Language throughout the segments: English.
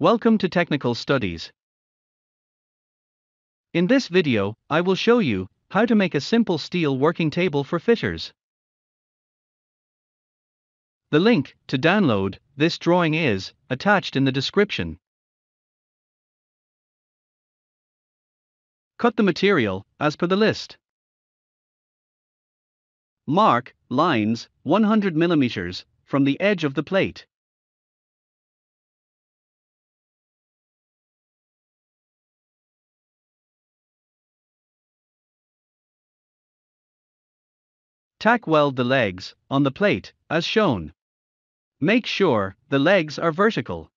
Welcome to Technical Studies. In this video, I will show you how to make a simple steel working table for fitters. The link to download this drawing is attached in the description. Cut the material as per the list. Mark lines 100 mm from the edge of the plate. Tack weld the legs on the plate as shown. Make sure the legs are vertical.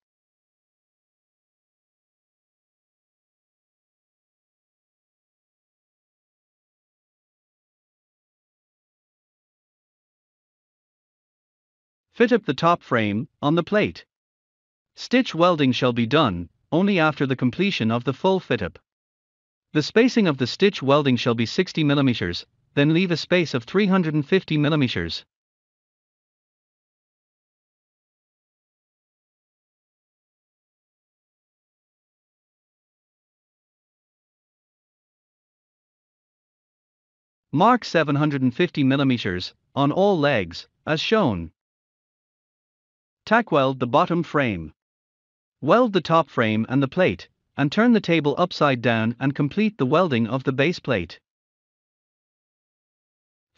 Fit up the top frame on the plate. Stitch welding shall be done only after the completion of the full fit up. The spacing of the stitch welding shall be 60 mm, then leave a space of 350 mm. Mark 750 mm on all legs, as shown. Tack weld the bottom frame. Weld the top frame and the plate, and turn the table upside down and complete the welding of the base plate.